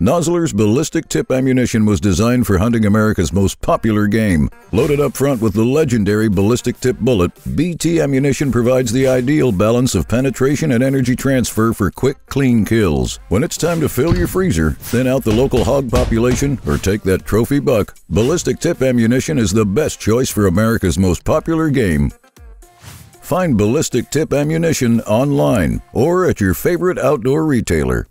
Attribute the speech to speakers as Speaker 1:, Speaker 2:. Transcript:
Speaker 1: Nosler's ballistic tip ammunition was designed for hunting America's most popular game. Loaded up front with the legendary ballistic tip bullet, BT ammunition provides the ideal balance of penetration and energy transfer for quick, clean kills. When it's time to fill your freezer, thin out the local hog population, or take that trophy buck, ballistic tip ammunition is the best choice for America's most popular game. Find ballistic tip ammunition online or at your favorite outdoor retailer.